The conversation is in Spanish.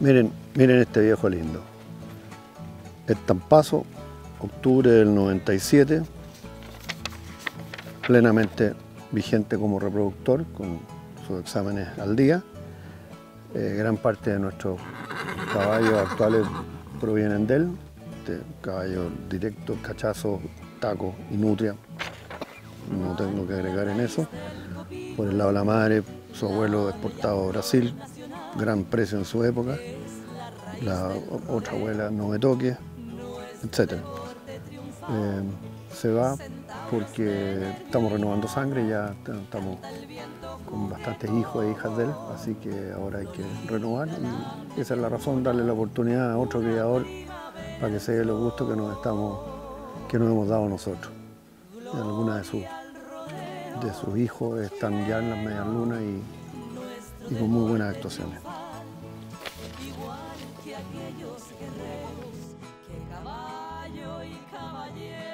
Miren, miren este viejo lindo. Estampazo, octubre del 97, plenamente vigente como reproductor, con sus exámenes al día. Eh, gran parte de nuestros caballos actuales provienen de él, este caballo directo, cachazo, taco y nutria. No tengo que agregar en eso. Por el lado de la madre, su abuelo exportado a Brasil, gran precio en su época. La otra abuela no me toque, etc. Eh, se va porque estamos renovando sangre, ya estamos con bastantes hijos e hijas de él, así que ahora hay que renovar esa es la razón, darle la oportunidad a otro criador para que se dé los gustos que nos estamos, que nos hemos dado nosotros. Algunas de sus, de sus hijos están ya en las medias lunas y, y con muy buenas actuaciones. aquellos guerreros que caballo y caballero